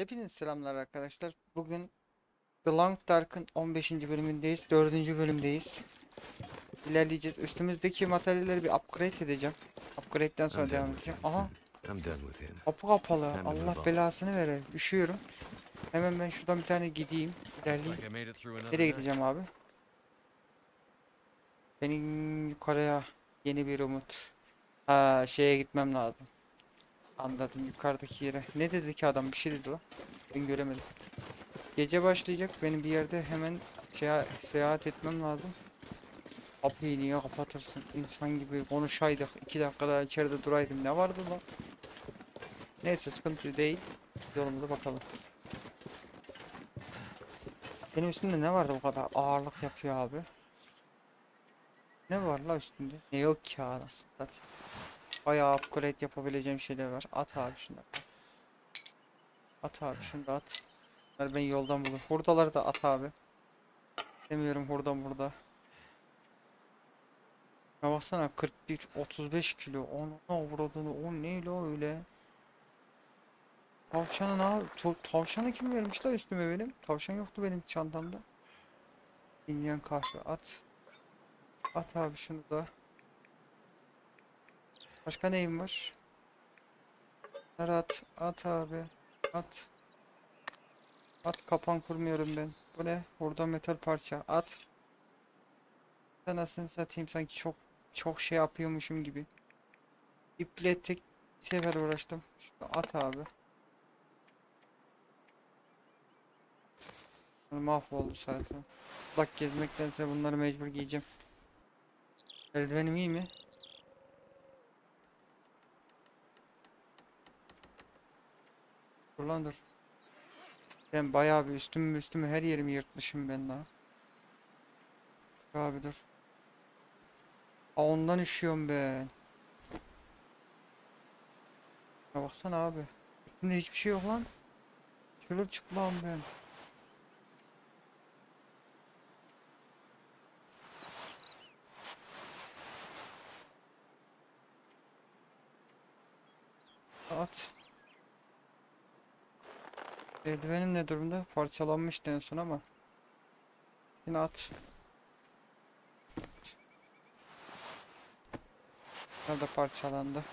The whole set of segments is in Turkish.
Hepinize selamlar arkadaşlar. Bugün The Long Dark'ın 15. bölümündeyiz. 4. bölümdeyiz. İlerleyeceğiz. Üstümüzdeki materyalleri bir upgrade edeceğim. Upgrade'den sonra I'm devam edeceğim. Aha I'm done with him. kapı kapalı. Allah belasını verir. Üşüyorum. Hemen ben şuradan bir tane gideyim. İlerleyeyim. Nereye gideceğim abi? Benim yukarıya yeni bir umut. Ha şeye gitmem lazım. Anladım yukarıdaki yere. Ne dedi ki adam? Bir şey dedi lan. Ben göremedim. Gece başlayacak. Benim bir yerde hemen seya- seyahat etmem lazım. Kapıyı niye kapatırsın? İnsan gibi konuşaydık. iki dakika daha içeride duraydım. Ne vardı lan? Neyse sıkıntı değil. Yolumuza bakalım. Benim üstümde ne vardı bu kadar ağırlık yapıyor abi? Ne var la üstünde? Ne yok ki anasını satayım. Bayağı upgrade yapabileceğim şeyler var. At abi şunları. At abi şunu da at. Ben yoldan bulurum. Hurdaları da at abi. Demiyorum hurda burada. Ya baksana 41 35 kilo. Onu avradını o ne la öyle? Tavşanı ne Tavşanı kim vermiş la üstüme benim? Tavşan yoktu benim çantamda. Dinleyen kahve at. At abi şunu da. Başka neyim var? At. At abi. At. At kapan kurmuyorum ben. Bu ne? Burada metal parça. At. Anasını satayım sanki çok çok şey yapıyormuşum gibi. İple tek sefer uğraştım. Şunu at abi. Mahvoldu zaten. Bak gezmektense bunları mecbur giyeceğim. Eldivenim iyi mi? Dur lan dur. Ben bayağı bir üstümü üstümü her yerimi yırtmışım ben daha. Dur abi dur. Aa ondan üşüyorum ben. Ya baksana abi. Üstümde hiçbir şey yok lan. Çırılçıplağım ben. At. Eldivenim ne durumda? Parçalanmıştı en son ama. Yine at. Bunlar da parçalandı.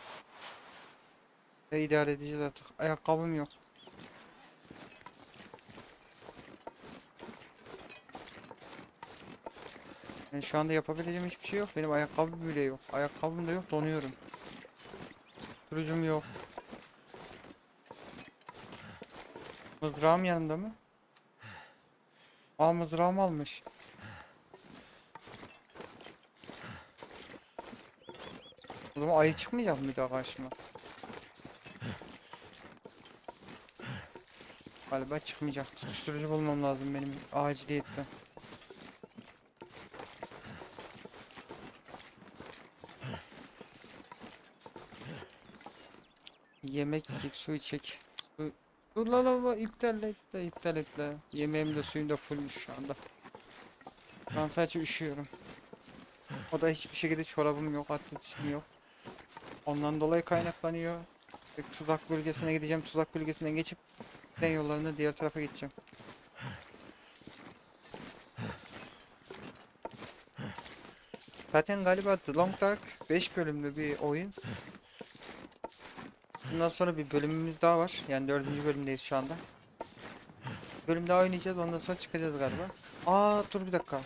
Ve idare edeceğiz artık. Ayakkabım yok. Yani şu anda yapabileceğim hiçbir şey yok. Benim ayakkabım bile yok. Ayakkabım da yok. Donuyorum. Susturucum yok. Mızrağım yanında mı? Aa mızrağımı almış. O zaman ayı çıkmayacak mı daha karşıma? Galiba çıkmayacak. Tutuşturucu bulmam lazım benim aciliyetten. Yemek yiyecek, su içecek. Dur la la la iptal et la iptal et la. Yemeğim de suyum da fullmüş şu anda. Ben sadece üşüyorum. O da hiçbir şekilde çorabım yok, atletiskim yok. Ondan dolayı kaynaklanıyor. Ve Tuzak bölgesine gideceğim. Tuzak bölgesinden geçip tren yollarına diğer tarafa geçeceğim. Zaten galiba The Long Dark 5 bölümlü bir oyun. Bundan sonra bir bölümümüz daha var. Yani dördüncü bölümdeyiz şu anda. Bölüm daha oynayacağız. Ondan sonra çıkacağız galiba. Aa dur bir dakika.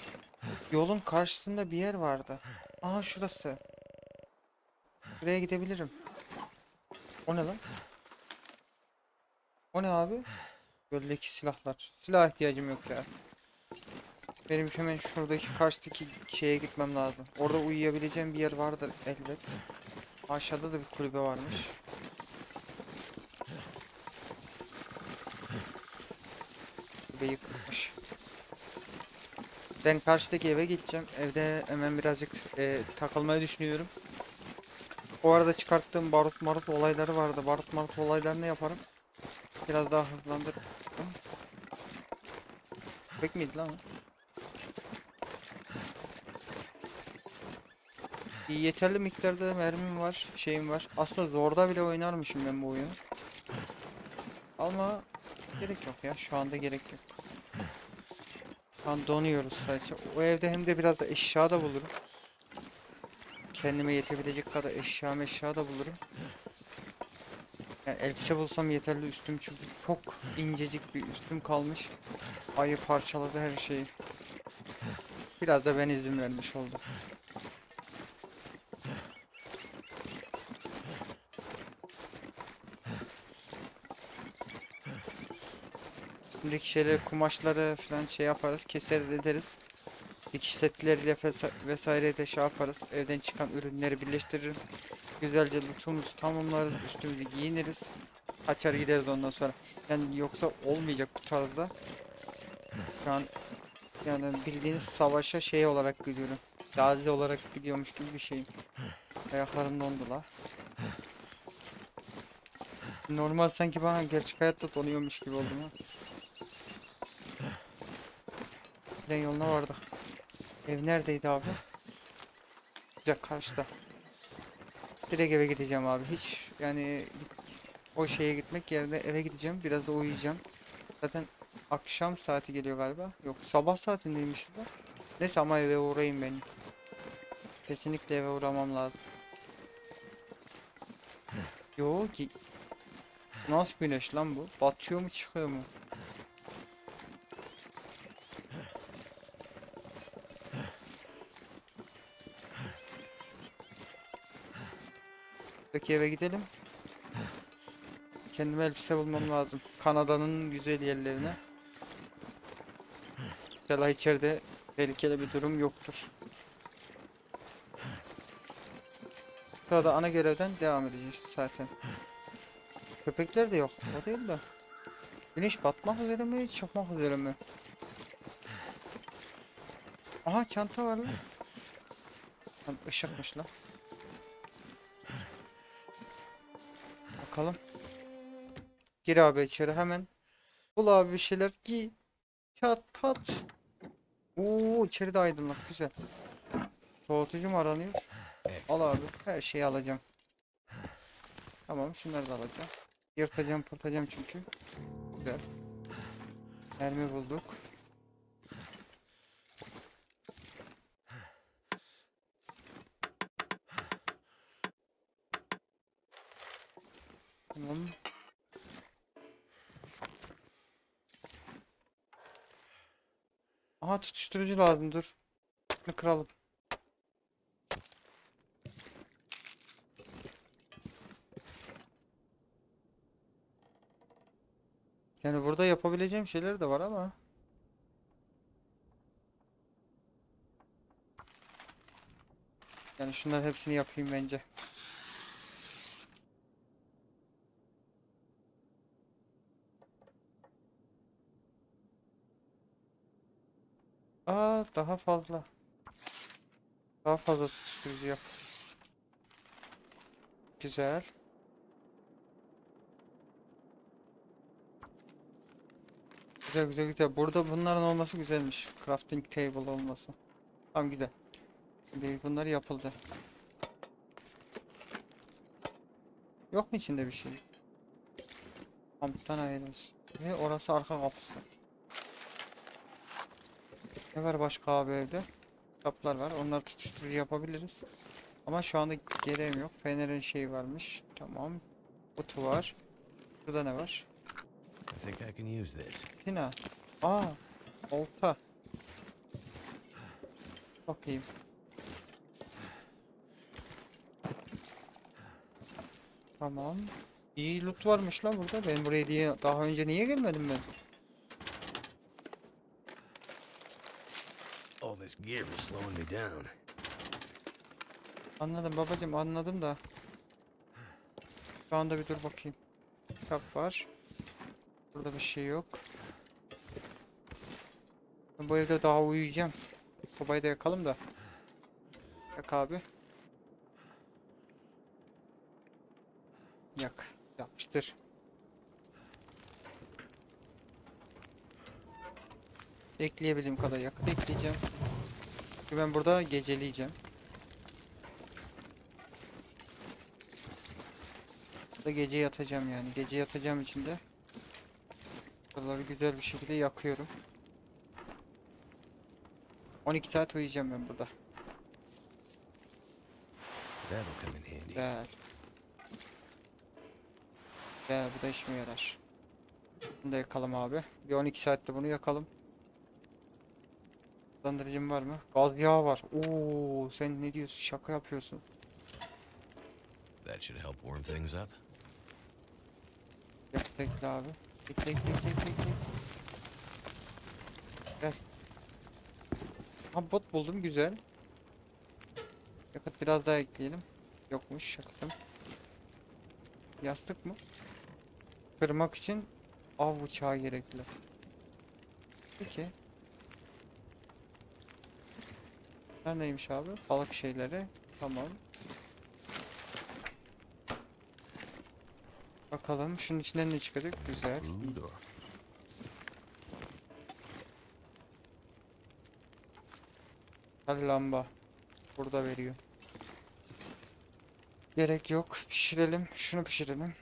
Yolun karşısında bir yer vardı. Aa şurası. Buraya gidebilirim. O ne lan? O ne abi? Göldeki silahlar. Silah ihtiyacım yok ya. Benim hemen şuradaki karşıdaki şeye gitmem lazım. Orada uyuyabileceğim bir yer vardır elbet. Aşağıda da bir kulübe varmış. Kulübe yıkılmış. Ben karşıdaki eve gideceğim. Evde hemen birazcık e, takılmayı düşünüyorum. O arada çıkarttığım barut marut olayları vardı. Barut marut olaylarını yaparım. Biraz daha hızlandırırım. Köpek miydi lan? İyi, Yeterli miktarda mermim var, şeyim var. Aslında zorda bile oynarmışım ben bu oyunu. Ama Gerek yok ya. Şu anda gerek yok. An donuyoruz sadece. O evde hem de biraz da eşya da bulurum. Kendime yetebilecek kadar eşya meşya da bulurum. Yani elbise bulsam yeterli üstüm çünkü çok incecik bir üstüm kalmış. Ayı parçaladı her şeyi. Biraz da ben izin vermiş oldum. Üstündeki şeyleri, kumaşları falan şey yaparız, keser ederiz. Dikiş setleriyle vesaire de şey yaparız. Evden çıkan ürünleri birleştiririm. Güzelce lootumuzu tamamlarız, üstümüzü giyiniriz. Açar gideriz ondan sonra. Yani yoksa olmayacak bu tarzda. Şu an yani bildiğiniz savaşa şey olarak gidiyorum. Gazi olarak gidiyormuş gibi bir şeyim. Ayaklarım dondu la. Normal sanki bana gerçek hayatta donuyormuş gibi oldum ha. Tren yoluna vardık. Ev neredeydi abi? Güzel karşıda. Direkt eve gideceğim abi. Hiç yani o şeye gitmek yerine eve gideceğim. Biraz da uyuyacağım. Zaten akşam saati geliyor galiba. Yok sabah saatindeymiş da. Neyse ama eve uğrayayım ben. Kesinlikle eve uğramam lazım. Yo ki Nasıl güneş lan bu? Batıyor mu çıkıyor mu? Peki eve gidelim. Kendime elbise bulmam lazım. Kanada'nın güzel yerlerine. İnşallah içeride tehlikeli bir durum yoktur. Sırada ana görevden devam edeceğiz zaten. Köpekler de yok. O değil de. Güneş batmak üzere mi, çıkmak üzere mi? Aha çanta var lan. Işıkmış lan. Bakalım. Gir abi içeri hemen. Bul abi bir şeyler giy. Çat pat. Oo içeride aydınlık güzel. Soğutucu mu aranıyor? Al abi her şeyi alacağım. Tamam şunları da alacağım. Yırtacağım pırtacağım çünkü. Güzel. Mermi bulduk. Tamam. Aha tutuşturucu lazım dur. Şunu kıralım. Yani burada yapabileceğim şeyler de var ama. Yani şunların hepsini yapayım bence. Aa daha fazla. Daha fazla tutuşturucu yap. Güzel. Güzel güzel güzel. Burada bunların olması güzelmiş. Crafting table olması. Tamam güzel. Şimdi bunlar yapıldı. Yok mu içinde bir şey? Kamptan ayrılız. Ve orası arka kapısı. Ne var başka abi evde? Kaplar var. Onları tutuşturucu yapabiliriz. Ama şu anda gereğim yok. Fener'in şeyi varmış. Tamam. Kutu var. Burada ne var? I think I can use this. Tina. Aa, olta. Bakayım. Tamam. İyi loot varmış lan burada. Ben buraya diye daha önce niye gelmedim ben? All this gear is slowing me down. Anladım babacım anladım da. Şu anda bir dur bakayım. Kitap var. Burada bir şey yok. Bu evde daha uyuyacağım. Babayı da yakalım da. Yak abi. Yak. Yapmıştır. Ekleyebildiğim kadar yakıt ekleyeceğim. Çünkü ben burada geceleyeceğim. Burada gece yatacağım yani. Gece yatacağım için de Buraları güzel bir şekilde yakıyorum. 12 saat uyuyacağım ben burada. Güzel. Güzel bu da işime yarar. Bunu da yakalım abi. Bir 12 saatte bunu yakalım. Hızlandırıcım var mı? Gaz yağı var. Oo sen ne diyorsun? Şaka yapıyorsun. That should help warm things up. Bekle bekle abi. Bekle bekle bekle bekle. Gel. Ha bot buldum güzel. Yakıt biraz daha ekleyelim. Yokmuş yakıtım. Yastık mı? Kırmak için av bıçağı gerekli. Peki. Bunlar neymiş abi? Balık şeyleri. Tamam. Bakalım şunun içinden ne çıkacak? Güzel. Hadi lamba. Burada veriyor. Gerek yok. Pişirelim. Şunu pişirelim.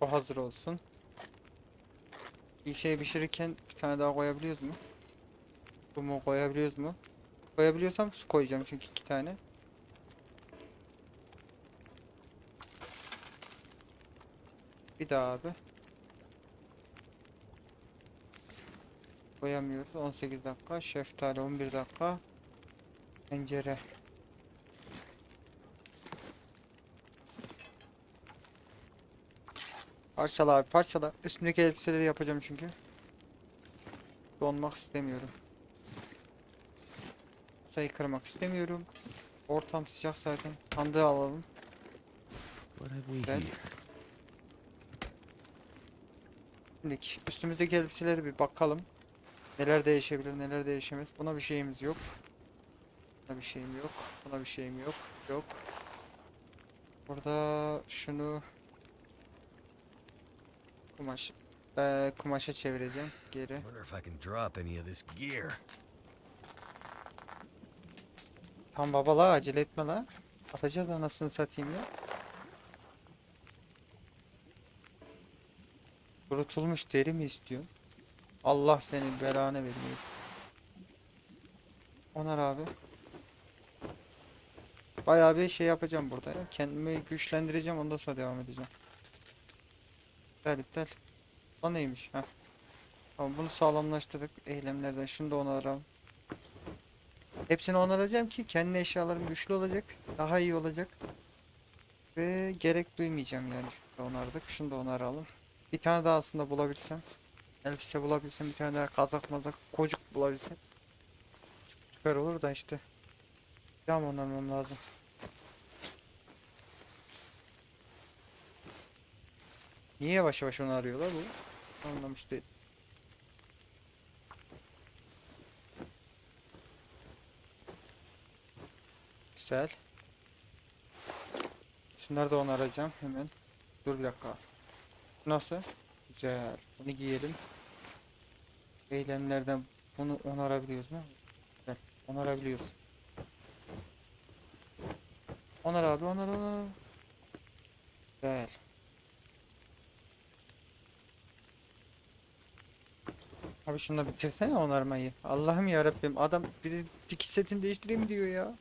O hazır olsun. Bir şey pişirirken bir tane daha koyabiliyoruz mu? Bu mu koyabiliyoruz mu? Koyabiliyorsam su koyacağım çünkü iki tane. Bir daha abi. Koyamıyoruz. 18 dakika. Şeftali 11 dakika. Pencere. Parçala abi parçala. Üstümdeki elbiseleri yapacağım çünkü. Donmak istemiyorum. Sayı kırmak istemiyorum. Ortam sıcak zaten. Sandığı alalım. here? Şimdi üstümüzdeki elbiseleri bir bakalım. Neler değişebilir, neler değişemez. Buna bir şeyimiz yok. Buna bir şeyim yok. Buna bir şeyim yok. Yok. Burada şunu kumaş eee, kumaşa çevireceğim geri. Tam baba la acele etme la. Atacağız anasını satayım ya. Kurutulmuş deri mi istiyorsun? Allah senin belanı vermiyor. Onar abi. Bayağı bir şey yapacağım burada ya. Kendimi güçlendireceğim ondan sonra devam edeceğim. İptal iptal. O neymiş ha? Tamam bunu sağlamlaştırdık eylemlerden. Şunu da onaralım. Hepsini onaracağım ki kendi eşyalarım güçlü olacak. Daha iyi olacak. Ve gerek duymayacağım yani. Şunu da onardık. Şunu da onaralım. Bir tane daha aslında bulabilsem. Elbise bulabilsem bir tane daha kazak mazak kocuk bulabilsem. Süper olur da işte. Cam onarmam lazım. Niye yavaş yavaş onu arıyorlar bu? Anlamış değil. Güzel. Şunları da onaracağım hemen. Dur bir dakika. Nasıl? Güzel. Bunu giyelim. Eylemlerden bunu onarabiliyoruz mu? Güzel. Onarabiliyoruz. Onar abi onar onar. Güzel. Abi şunu bitirsene onarmayı. Allah'ım ya Rabbim adam bir de dikiş setini değiştireyim diyor ya.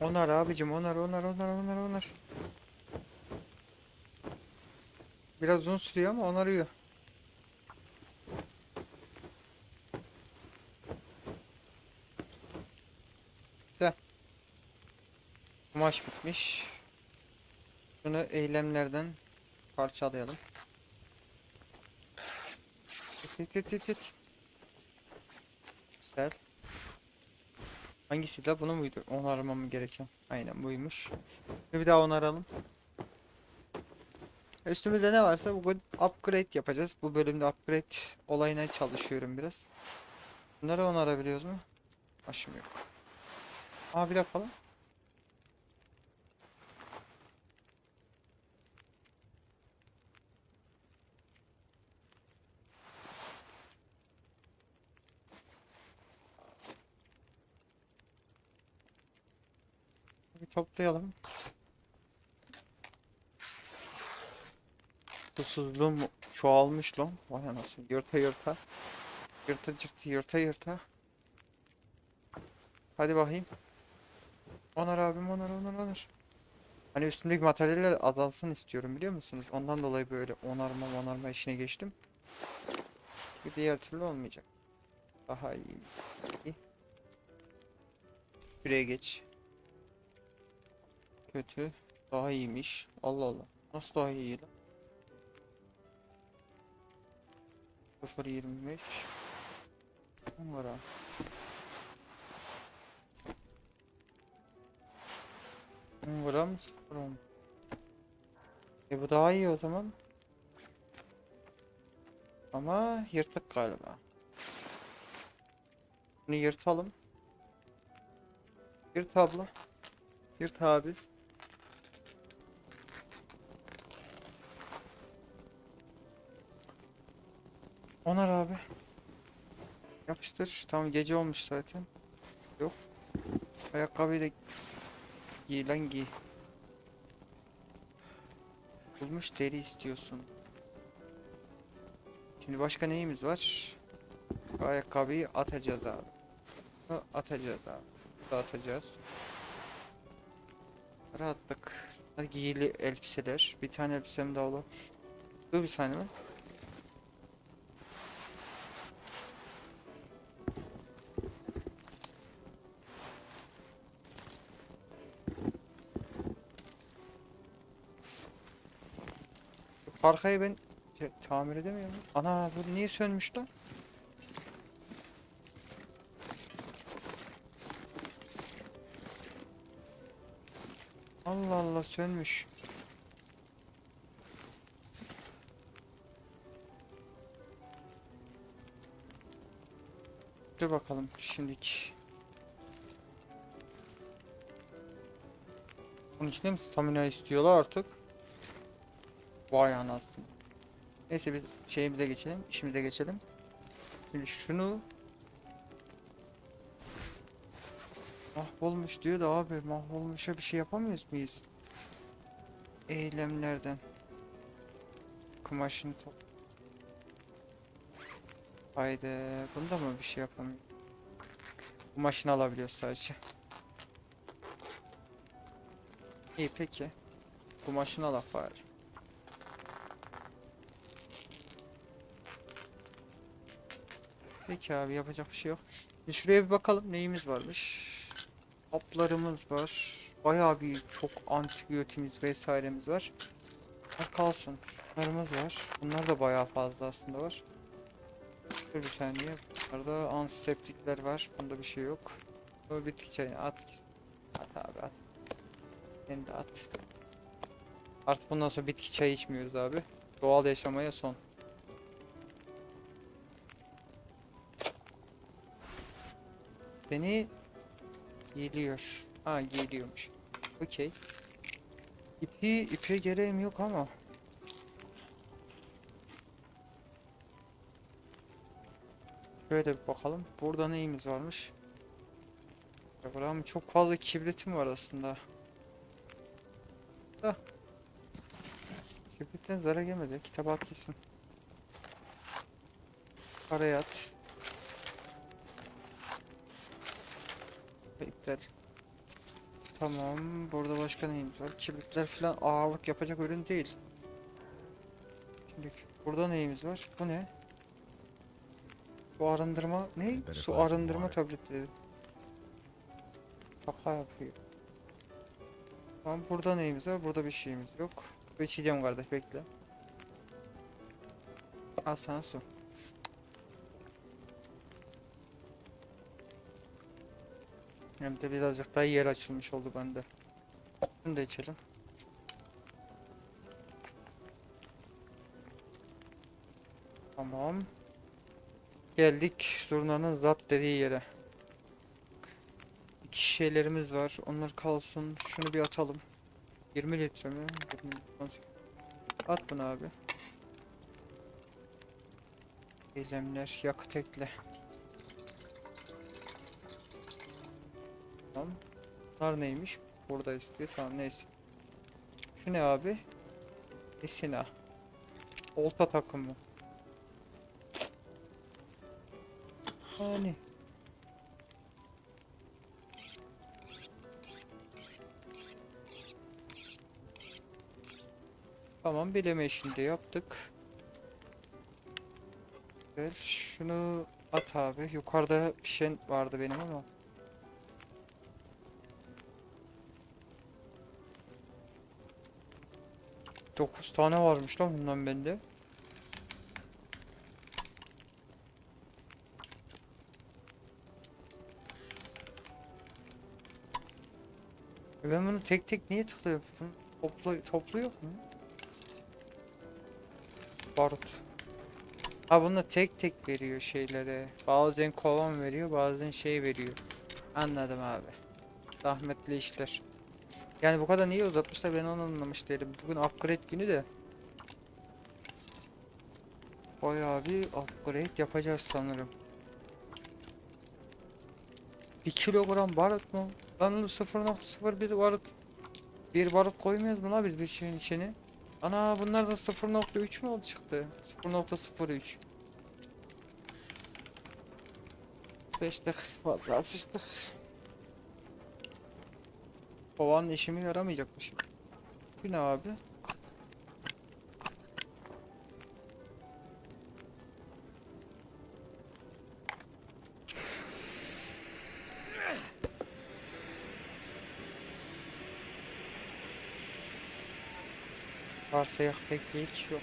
Onar abicim onar onar onar onar onar. Biraz uzun sürüyor ama onarıyor. Güzel. Kumaş bitmiş. Şunu eylemlerden parçalayalım. Tit tit tit tit. Güzel. Hangisi de bunu muydu? Onarmam gereken. Aynen buymuş. Şimdi bir daha onaralım. Üstümüzde ne varsa bugün upgrade yapacağız. Bu bölümde upgrade olayına çalışıyorum biraz. Bunları onarabiliyoruz mu? Başım yok. Aa bir dakika lan. Toplayalım. Susuzluğum çoğalmış lan. Vay anasını. Yırta yırta. Yırta yırta yırta yırta. Hadi bakayım. Onar abim onar onar onar. Hani üstümdeki materyaller azalsın istiyorum biliyor musunuz? Ondan dolayı böyle onarma onarma işine geçtim. Bir diğer türlü olmayacak. Daha iyi. İyi. Şuraya geç. Kötü. Daha iyiymiş. Allah Allah. Nasıl daha iyi lan? 0.25 On var abi. On var mı? Sıfır on. E bu daha iyi o zaman. Ama yırtık galiba. Bunu yırtalım. Yırt abla. Yırt abi. Onar abi. Yapıştır. Tamam gece olmuş zaten. Yok. Ayakkabıyı da giy lan giy. Bulmuş deri istiyorsun. Şimdi başka neyimiz var? Ayakkabıyı atacağız abi. Atacağız abi. Da atacağız. Rahatlık. Giyili elbiseler. Bir tane elbisem daha olur. Dur bir saniye Arkayı ben te- tamir edemiyorum. Ana bu niye sönmüş lan? Allah Allah sönmüş. Dur bakalım şimdiki. Bunun içinde mi stamina istiyorlar artık? Vay anasını. Neyse biz şeyimize geçelim, işimize geçelim. Şimdi şunu mahvolmuş diyor da abi mahvolmuşa bir şey yapamıyoruz muyuz? Eylemlerden kumaşını top. Haydi bunda mı bir şey yapamıyor? Kumaşını alabiliyoruz sadece. İyi peki. Kumaşını al bari. Peki abi yapacak bir şey yok. Bir şuraya bir bakalım neyimiz varmış. Haplarımız var. Bayağı bir çok antibiyotiğimiz vesairemiz var. Bunlar kalsın. Şunlarımız var. Bunlar da bayağı fazla aslında var. Dur bir saniye. Bunlarda antiseptikler var. Bunda bir şey yok. Bu bitki çayını at. At abi at. Sen de at. Artık bundan sonra bitki çayı içmiyoruz abi. Doğal yaşamaya son. Beni geliyor. Ha geliyormuş. Okey. İpi ipe gereğim yok ama. Şöyle bir bakalım. Burada neyimiz varmış? Buranın çok fazla kibritim var aslında. Da. Kibritten zarar gelmedi. Kitap at gitsin. Araya at. İptal. Tamam. Burada başka neyimiz var? Kibritler falan ağırlık yapacak ürün değil. Şimdi burada neyimiz var? Bu ne? Su arındırma ne? Su arındırma tabletleri. Şaka yapıyor. Tamam burada neyimiz var? Burada bir şeyimiz yok. İçeceğim kardeş bekle. Al sana su. Hem de birazcık daha yer açılmış oldu bende. Bunu da içelim. Tamam. Geldik zurnanın zapt dediği yere. İki şeylerimiz var. Onlar kalsın. Şunu bir atalım. 20 litre mi? 20, 18. At bunu abi. Eylemler yakıt ekle. Tamam. Bunlar neymiş? burada istiyor. Tamam neyse. Şu ne abi? Esina. Olta takımı. Yani. Tamam bileme işini de yaptık. Güzel. Şunu at abi. Yukarıda bir şey vardı benim ama. Dokuz tane varmış lan bundan bende. E Ben bunu tek tek niye tıklıyorum? Bunu toplu, toplu yok mu? Barut. Ha bunu tek tek veriyor şeylere. Bazen kovan veriyor, bazen şey veriyor. Anladım abi. Zahmetli işler. Yani bu kadar niye uzatmışlar ben onu anlamış değilim. Bugün upgrade günü de. Bayağı bir upgrade yapacağız sanırım. 1 kilogram barut mu? Lan onu 0.01 barut. Bir barut koymuyoruz mu la biz bir şeyin içine? Ana bunlar da 0.3 mü oldu çıktı? 0.03 Sıçtık. Vallahi sıçtık. Kovanın işime yaramayacakmış. Bu ne abi? Varsa yak bekleyik yok.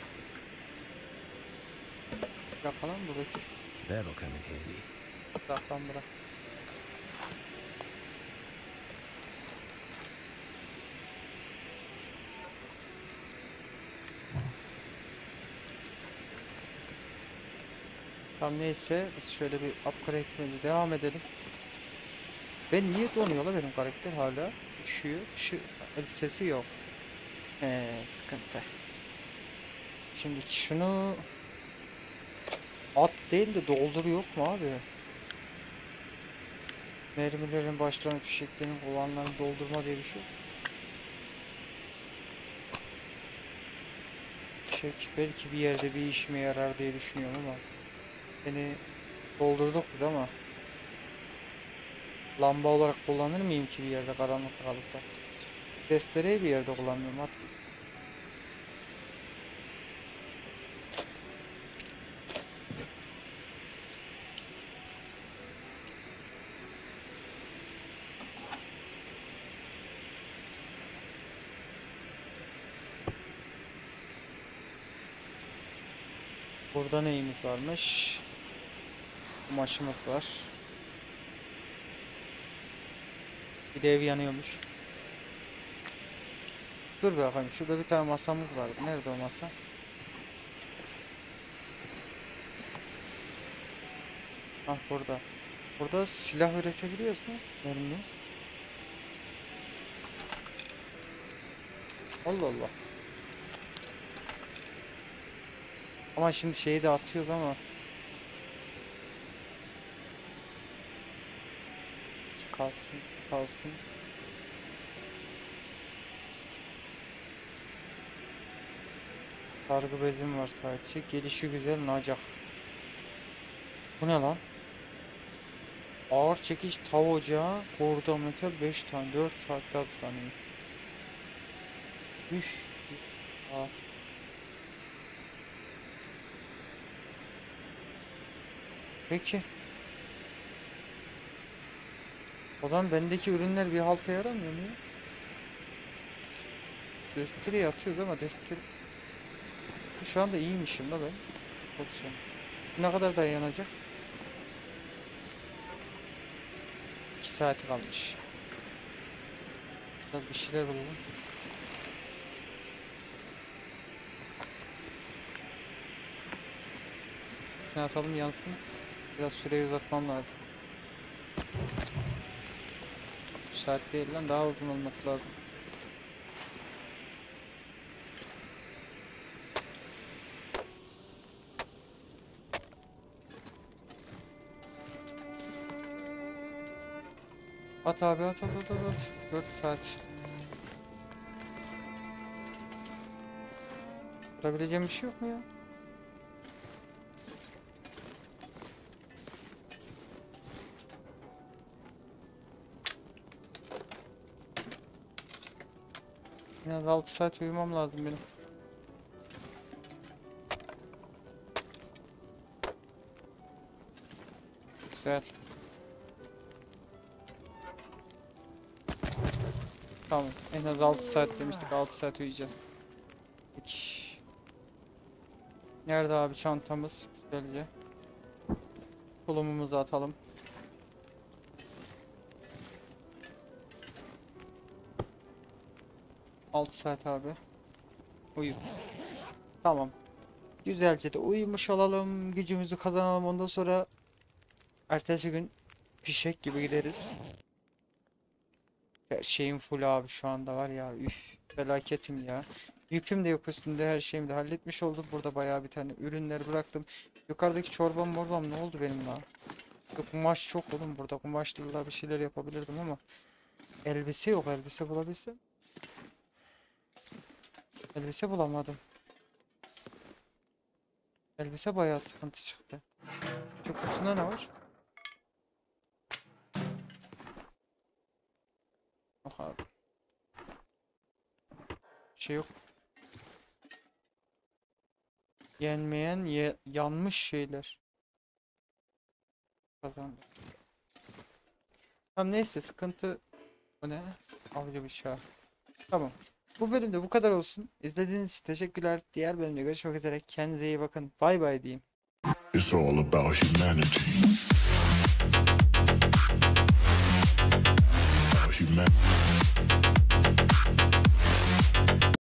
Bırakalım buradaki. That'll come in handy. Bırak lan bırak. Tamam neyse biz şöyle bir upgrade etmeye devam edelim. Ben niye donuyor la benim karakter hala? Üşüyor. Şu elbisesi yok. Ee, sıkıntı. Şimdi şunu at değil de doldur yok mu abi? Mermilerin başlangıç fişeklerinin olanlarını doldurma diye bir şey. Fişek belki bir yerde bir işime yarar diye düşünüyorum ama Seni doldurduk biz ama Lamba olarak kullanır mıyım ki bir yerde karanlık kalıp da Testereyi bir yerde kullanmıyorum biz. Burada neyimiz varmış? Kumaşımız var. Bir de ev yanıyormuş. Dur bakayım. Şurada bir tane masamız vardı. Nerede o masa? Ah burada. Burada silah üretebiliyoruz mu? Mermi. Allah Allah. Ama şimdi şeyi de atıyoruz ama. Kalsın, kalsın. Sargı bezim var sadece. Gelişi güzel nacak. Bu ne lan? Ağır çekiş tav ocağı, korda metal 5 tane, 4 saatte hazırlanıyor. Üf. Aa. Peki. O zaman bendeki ürünler bir halka yaramıyor mu? Destire atıyoruz ama destir şu anda iyiymişim da ben. Pozisyon. Ne kadar dayanacak? 2 saati kalmış. Bir şeyler bulalım. Ne atalım yansın. Biraz süreyi uzatmam lazım. Saat değil lan daha uzun olması lazım. At abi at at at at. at. 4 saat. Yapabileceğim bir şey yok mu ya? En az 6 saat uyumam lazım benim. Güzel. Tamam. En az 6 saat demiştik. 6 saat uyuyacağız. Peki. Nerede abi çantamız? Güzelce. Tulumumuzu atalım. Altı saat abi. Uyu. Tamam. Güzelce de uyumuş olalım. Gücümüzü kazanalım. Ondan sonra ertesi gün fişek gibi gideriz. Her şeyim full abi şu anda var ya. Üf. Felaketim ya. Yüküm de yok üstünde. Her şeyimi de halletmiş oldum. Burada bayağı bir tane ürünler bıraktım. Yukarıdaki çorbam morbam ne oldu benim la? Kumaş çok oğlum burada. Kumaşla da bir şeyler yapabilirdim ama elbise yok. Elbise bulabilsem. Elbise bulamadım. Elbise bayağı sıkıntı çıktı. Çok kutusunda ne var? Yok abi. Bir şey yok. Yenmeyen ye yanmış şeyler. Kazandım. Tamam neyse sıkıntı bu ne? Avcı bıçağı. Tamam. Bu bölümde bu kadar olsun. İzlediğiniz için teşekkürler. Diğer bölümde görüşmek üzere. Kendinize iyi bakın. Bay bay diyeyim. It's all about humanity. Humanity.